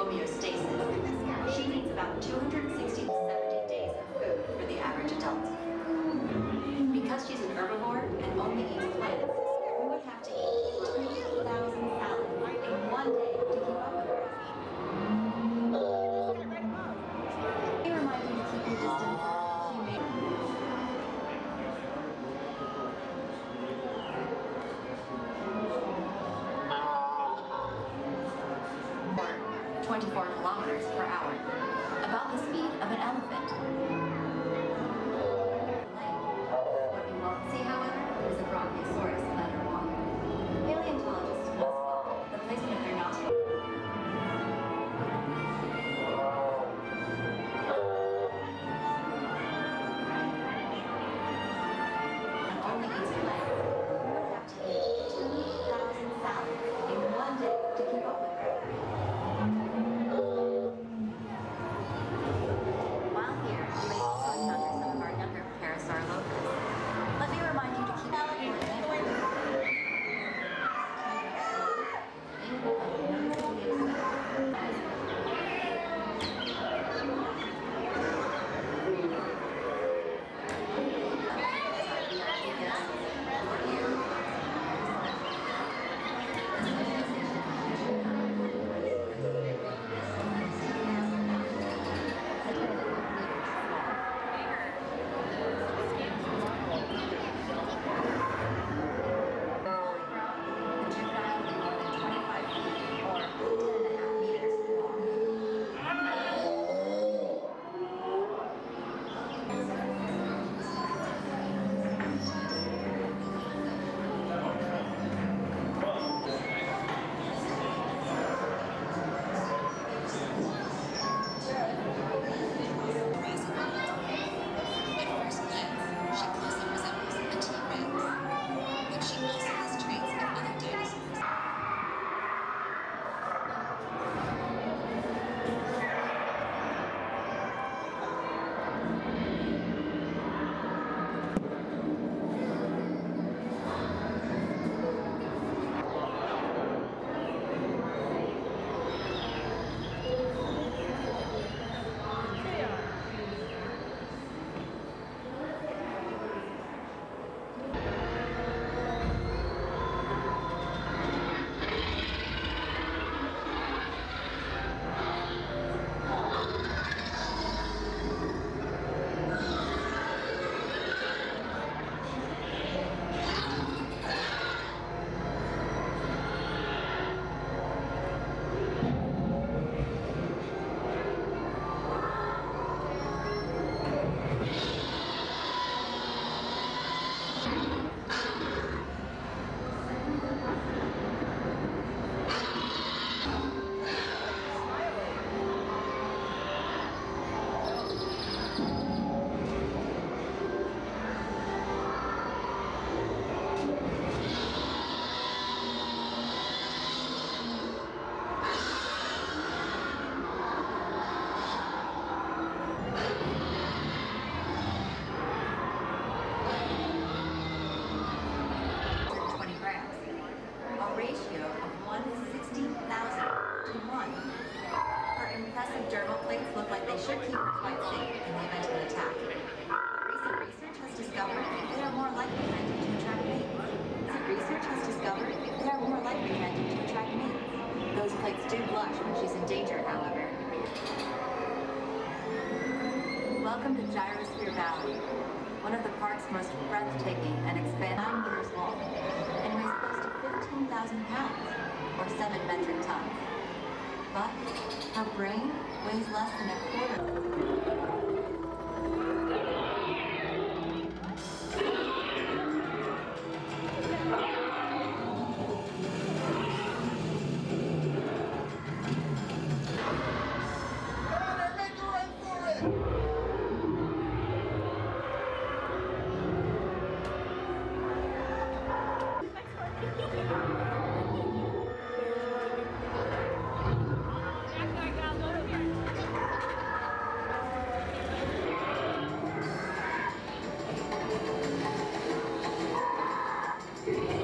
homeostasis. She needs about 260... should keep the flight safe in the event of an attack. Recent research has discovered they are more likely than to attract mates. Recent research has discovered they are more likely than to attract mates. Those plates do blush when she's in danger, however. Welcome to Gyrosphere Valley, one of the park's most breathtaking and expanding 9 meters long, and weighs close to 15,000 pounds, or 7 metric tons. But her brain weighs less than a quarter. experience.